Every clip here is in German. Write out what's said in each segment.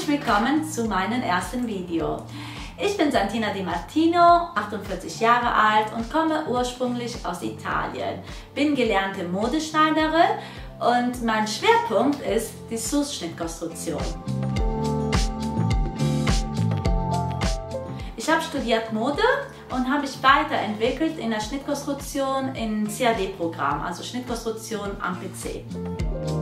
Herzlich willkommen zu meinem ersten Video. Ich bin Santina Di Martino, 48 Jahre alt und komme ursprünglich aus Italien. Bin gelernte Modeschneiderin und mein Schwerpunkt ist die Sussschnittkonstruktion. Ich habe studiert Mode und habe mich weiterentwickelt in der Schnittkonstruktion im CAD-Programm, also Schnittkonstruktion am PC.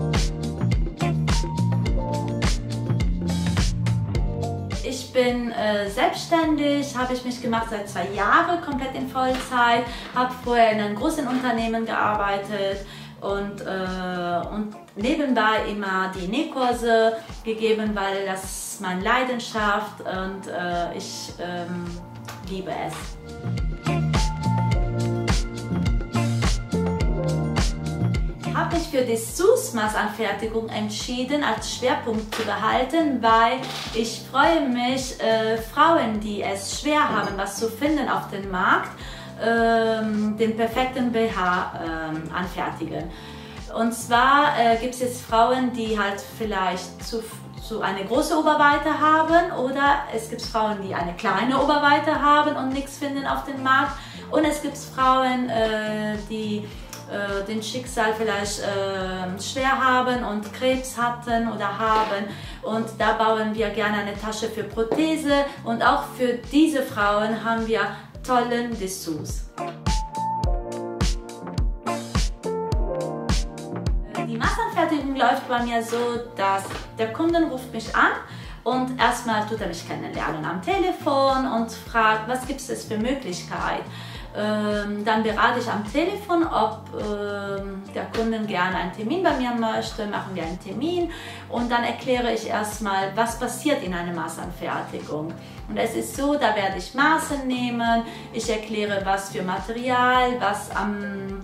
Bin äh, selbstständig, habe ich mich gemacht seit zwei Jahren, komplett in Vollzeit, habe vorher in einem großen Unternehmen gearbeitet und, äh, und nebenbei immer die Nähkurse gegeben, weil das meine Leidenschaft und äh, ich ähm, liebe es. Für die SUS-Massanfertigung entschieden, als Schwerpunkt zu behalten, weil ich freue mich, äh, Frauen, die es schwer haben, was zu finden auf dem Markt, ähm, den perfekten BH ähm, anfertigen. Und zwar äh, gibt es jetzt Frauen, die halt vielleicht zu, zu eine große Oberweite haben oder es gibt Frauen, die eine kleine Oberweite haben und nichts finden auf dem Markt. Und es gibt Frauen, äh, die äh, den Schicksal vielleicht äh, schwer haben und Krebs hatten oder haben. Und da bauen wir gerne eine Tasche für Prothese und auch für diese Frauen haben wir tollen Dessous. Die Massenfertigung läuft bei mir so, dass der Kunde ruft mich an und erstmal tut er mich kennenlernen am Telefon und fragt, was gibt es für Möglichkeiten. Ähm, dann berate ich am Telefon, ob ähm, der Kunde gerne einen Termin bei mir möchte, machen wir einen Termin und dann erkläre ich erstmal, was passiert in einer Maßanfertigung. Und es ist so, da werde ich Maße nehmen, ich erkläre, was für Material, was, am,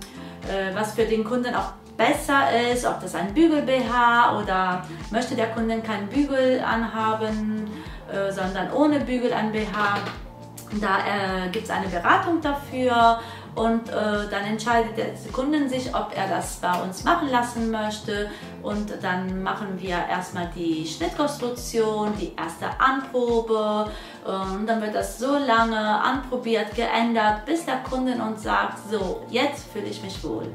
äh, was für den Kunden auch besser ist, ob das ein Bügel-BH oder möchte der Kunde keinen Bügel anhaben, äh, sondern ohne Bügel ein BH. Da äh, gibt es eine Beratung dafür und äh, dann entscheidet der Kunde sich, ob er das bei uns machen lassen möchte. Und dann machen wir erstmal die Schnittkonstruktion, die erste Anprobe. Und dann wird das so lange anprobiert, geändert, bis der Kunde uns sagt, so, jetzt fühle ich mich wohl.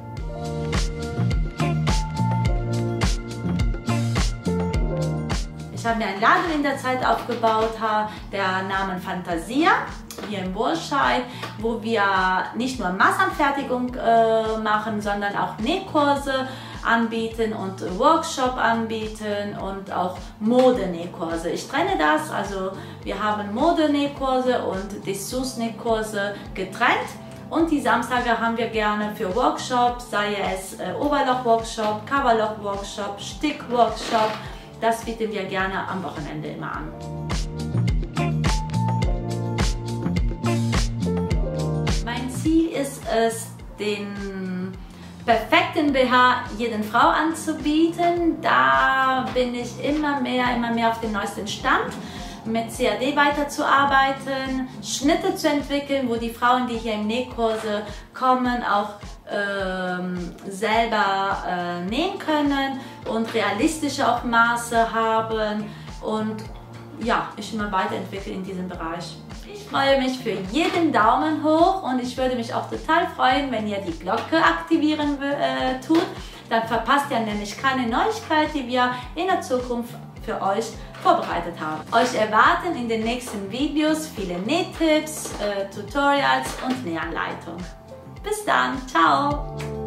Ich habe mir einen Laden in der Zeit aufgebaut, der Name Fantasia hier in Burscheid, wo wir nicht nur Massenfertigung äh, machen, sondern auch Nähkurse anbieten und Workshop anbieten und auch Modenähkurse. Ich trenne das, also wir haben Modenähkurse und Dessous-Nähkurse getrennt. Und die Samstage haben wir gerne für Workshops, sei es äh, Oberloch-Workshop, Coverloch-Workshop, Stick-Workshop, das bieten wir gerne am Wochenende immer an. Ziel ist es, den perfekten BH jeden Frau anzubieten. Da bin ich immer mehr, immer mehr auf dem neuesten Stand mit CAD weiterzuarbeiten, Schnitte zu entwickeln, wo die Frauen, die hier im Nähkurse kommen, auch ähm, selber äh, nähen können und realistische auch Maße haben und ja, ich immer weiterentwickle in diesem Bereich. Ich freue mich für jeden Daumen hoch und ich würde mich auch total freuen, wenn ihr die Glocke aktivieren äh, tut. Dann verpasst ihr nämlich keine Neuigkeit, die wir in der Zukunft für euch vorbereitet haben. Euch erwarten in den nächsten Videos viele Nähtipps, äh, Tutorials und Nähanleitungen. Bis dann, ciao!